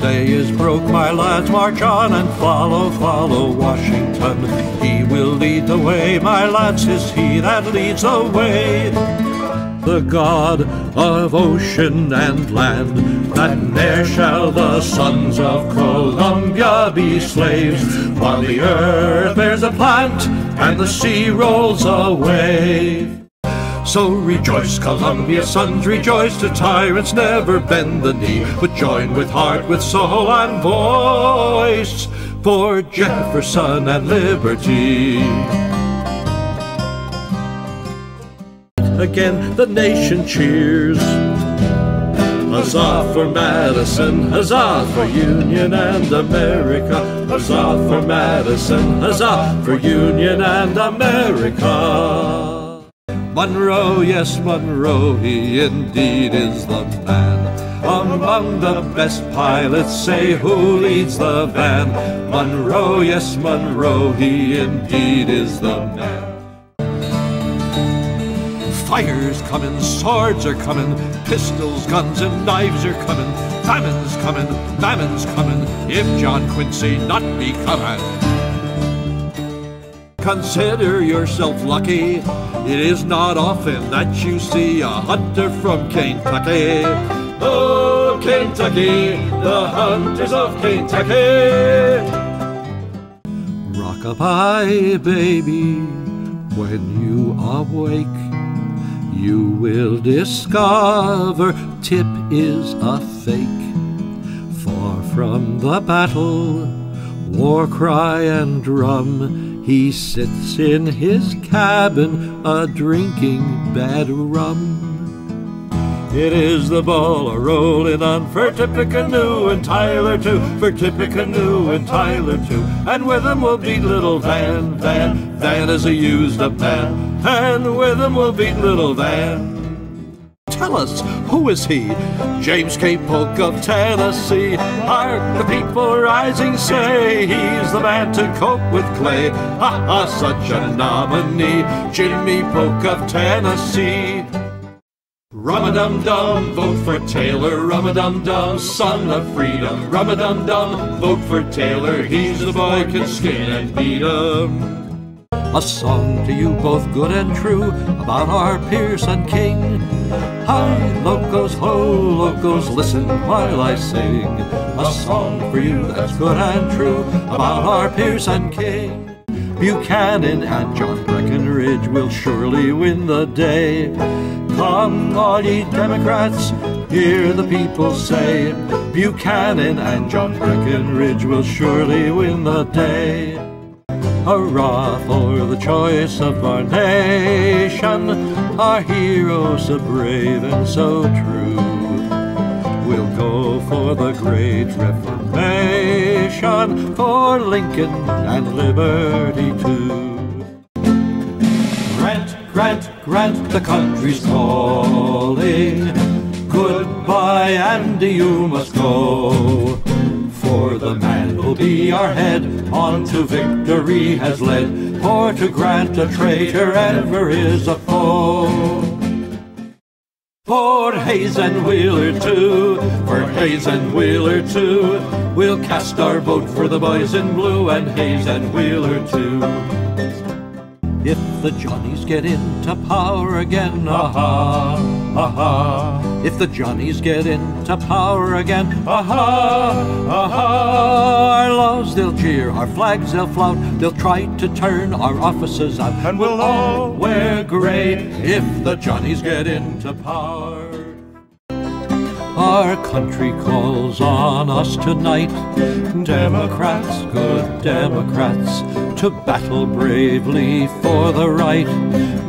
day is broke, my lads, march on and follow, follow Washington. He will lead the way, my lads, is he that leads the way. The God of ocean and land, that ne'er shall the sons of Columbia be slaves, while the earth bears a plant and the sea rolls a wave. So rejoice, Columbia sons, rejoice to tyrants never bend the knee, but join with heart, with soul and voice for Jefferson and liberty. Again the nation cheers. Huzzah for Madison, huzzah for Union and America, huzzah for Madison, huzzah for Union and America. Monroe, yes, Monroe, he indeed is the man. Among the best pilots, say who leads the van. Monroe, yes, Monroe, he indeed is the man. Fire's coming, swords are coming, pistols, guns, and knives are coming. Famine's coming, fammine's coming, if John Quincy not be coming. Consider yourself lucky. It is not often that you see a hunter from Kentucky. Oh, Kentucky, the hunters of Kentucky. Rockabye, baby, when you awake, you will discover Tip is a fake. Far from the battle, war cry and drum, he sits in his cabin a drinking bad rum. It is the ball a rolling on for Tippecanoe and Tyler too, for Tippecanoe and Tyler too. And with him will beat little Van, Van, Van is a used up man. And with him will beat little Van. Tell us, who is he? James K. Polk of Tennessee. Hark the people rising say he's the man to cope with Clay. Ha ha, such a nominee. Jimmy Polk of Tennessee. Rum-a-dum-dum, vote for Taylor, rum-a-dum-dum, son of freedom. Rum-a-dum-dum, vote for Taylor, he's the boy can skin and beat 'em. A song to you both good and true about our Pierce and King. Hi, locos, ho, locos, listen while I sing. A song for you that's good and true about our Pierce and King. Buchanan and John Breckinridge will surely win the day. Come, all ye Democrats, hear the people say. Buchanan and John Breckinridge will surely win the day. Hurrah for the choice of our nation, our heroes so brave and so true. We'll go for the great Reformation, for Lincoln and liberty too. Grant, grant, grant, the country's calling. Goodbye, Andy, you must go for the man who'll be our head on to victory has led. For to grant a traitor ever is a foe. For Hayes and Wheeler too, for Hayes and Wheeler too, we'll cast our vote for the boys in blue and Hayes and Wheeler too. If the Johnnies get into power again, aha, aha. If the Johnnies get into power again, aha, aha. Our laws they'll jeer, our flags they'll flout, they'll try to turn our offices out, and we'll all wear grey if the Johnnies get into power. Our country calls on us tonight, Democrats, good Democrats, to battle bravely for the right.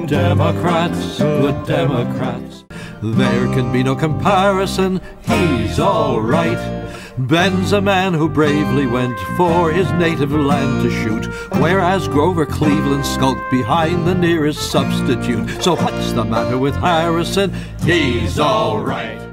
Democrats, good Democrats, there can be no comparison, he's all right. Ben's a man who bravely went for his native land to shoot, whereas Grover Cleveland skulked behind the nearest substitute. So what's the matter with Harrison? He's all right.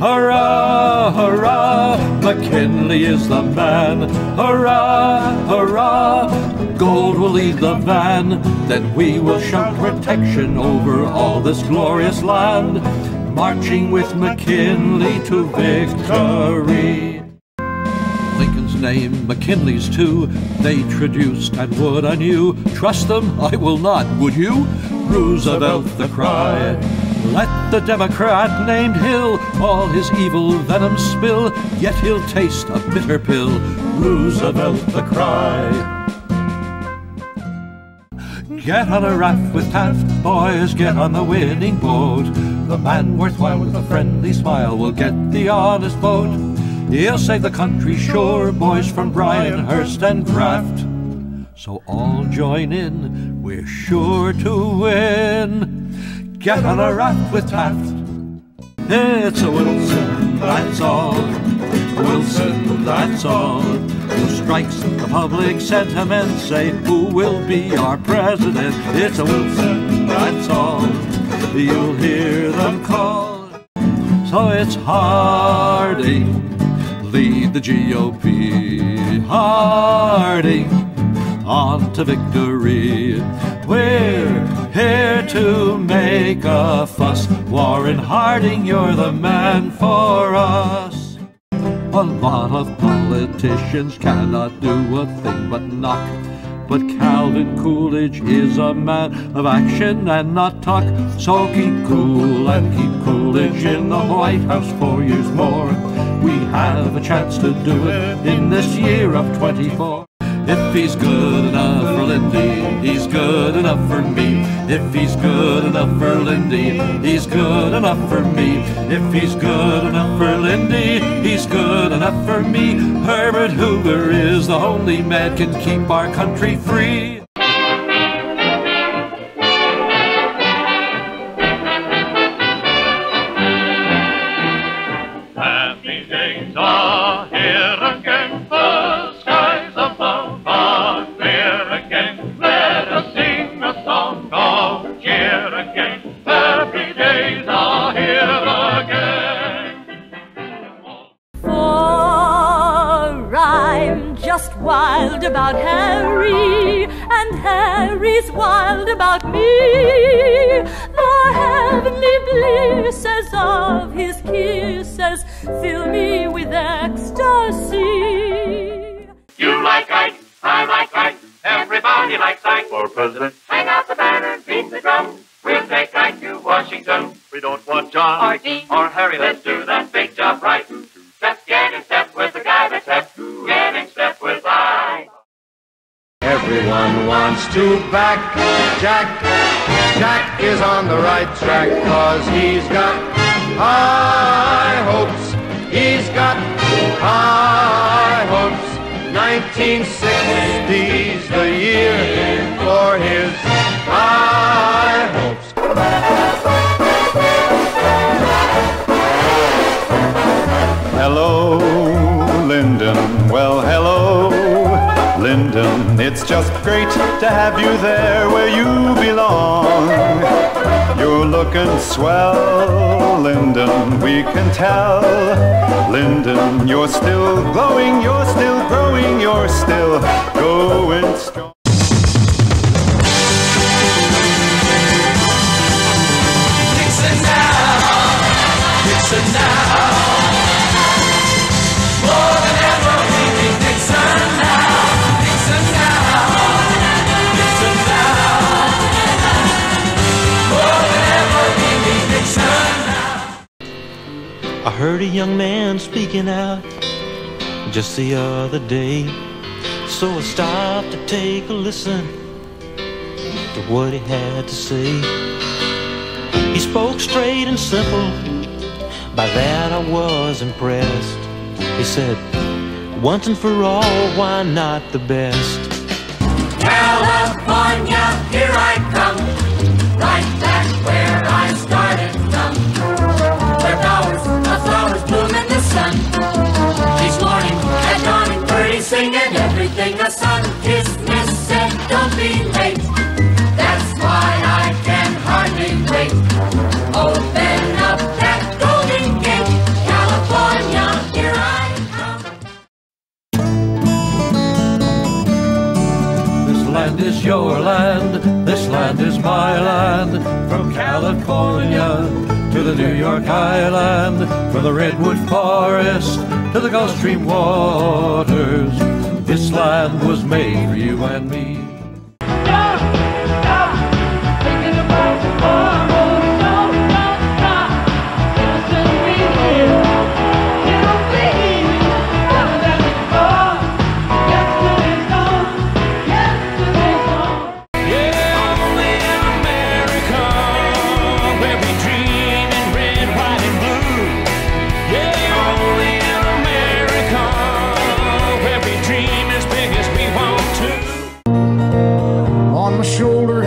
Hurrah, hurrah, McKinley is the man. Hurrah, hurrah, gold will lead the van. Then we will shout protection over all this glorious land, marching with McKinley to victory. Lincoln's name, McKinley's too. They traduced and would I knew. Trust them, I will not, would you? Roosevelt the cry. Let the Democrat named Hill all his evil venom spill, yet he'll taste a bitter pill. Roosevelt the cry. Get on a raft with Taft, boys, get on the winning boat. The man worthwhile with a friendly smile will get the honest vote. He'll save the country sure, boys from Bryan Hearst and Kraft. So all join in, we're sure to win. Get on a raft with Taft. It's a Wilson, that's all. Wilson, that's all. Who strikes the public sentiment? Say, who will be our president? It's a Wilson, that's all. You'll hear them call. So it's Harding, lead the GOP. Harding, on to victory. Here to make a fuss. Warren Harding, you're the man for us. A lot of politicians cannot do a thing but knock. But Calvin Coolidge is a man of action and not talk. So keep cool and keep Coolidge in the White House for years more. We have a chance to do it in this year of 24. If he's good enough for Lindy, he's good enough for me. If he's good enough for Lindy, he's good enough for me. If he's good enough for Lindy, he's good enough for me. Herbert Hoover is the only man can keep our country free. Wild about Harry, and Harry's wild about me. The heavenly blisses to back Jack. Jack is on the right track cause he's got high hopes. He's got high hopes. 1960's the year for his high Lyndon. It's just great to have you there where you belong. You're looking swell, Lyndon. We can tell. Lyndon, you're still glowing, you're still growing, you're still going strong. Heard a young man speaking out just the other day. So I stopped to take a listen to what he had to say. He spoke straight and simple. By that I was impressed. He said, once and for all, why not the best? California, here I come, right everything a sun kissed miss said, don't be late. That's why I can hardly wait. Open up that golden gate, California, here I come. our land. This land is my land. From California to the New York Island, from the Redwood Forest to the Gulf Stream waters. This land was made for you and me. Shoulder